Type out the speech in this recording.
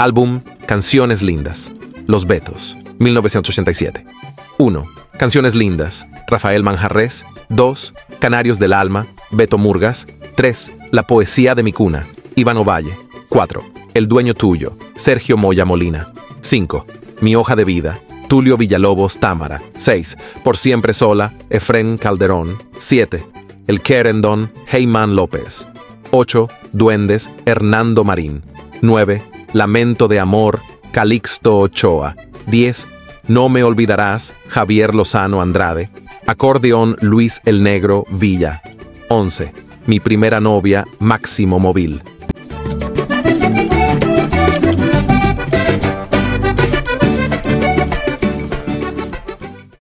Álbum Canciones Lindas. Los Betos, 1987. 1. Canciones Lindas. Rafael Manjarres. 2. Canarios del Alma. Beto Murgas. 3. La Poesía de mi Cuna. Iván Ovalle. 4. El Dueño Tuyo. Sergio Moya Molina. 5. Mi Hoja de Vida. Tulio Villalobos Támara. 6. Por Siempre Sola. Efren Calderón. 7. El Querendon. Heyman López. 8. Duendes. Hernando Marín. 9. Lamento de Amor. Calixto Ochoa. 10. No me olvidarás. Javier Lozano Andrade. Acordeón Luis el Negro Villa. 11. Mi primera novia, Máximo Móvil.